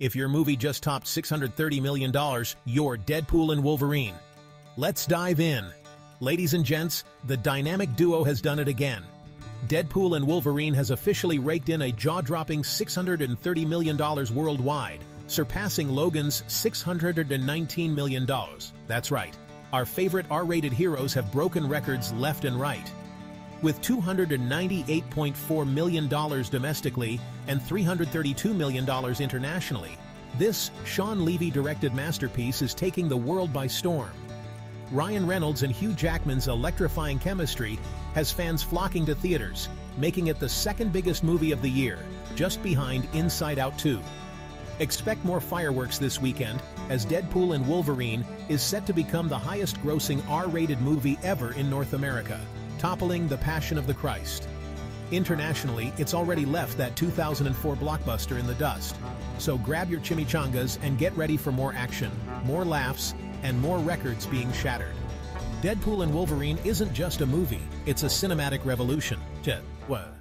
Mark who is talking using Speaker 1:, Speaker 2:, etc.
Speaker 1: If your movie just topped $630 million, you're Deadpool and Wolverine. Let's dive in. Ladies and gents, the dynamic duo has done it again. Deadpool and Wolverine has officially raked in a jaw-dropping $630 million worldwide, surpassing Logan's $619 million. That's right. Our favorite R-rated heroes have broken records left and right. With $298.4 million domestically and $332 million internationally, this Shawn Levy-directed masterpiece is taking the world by storm. Ryan Reynolds and Hugh Jackman's electrifying chemistry has fans flocking to theaters, making it the second biggest movie of the year, just behind Inside Out 2. Expect more fireworks this weekend, as Deadpool and Wolverine is set to become the highest-grossing R-rated movie ever in North America toppling The Passion of the Christ. Internationally, it's already left that 2004 blockbuster in the dust. So grab your chimichangas and get ready for more action, more laughs, and more records being shattered. Deadpool and Wolverine isn't just a movie, it's a cinematic revolution. what?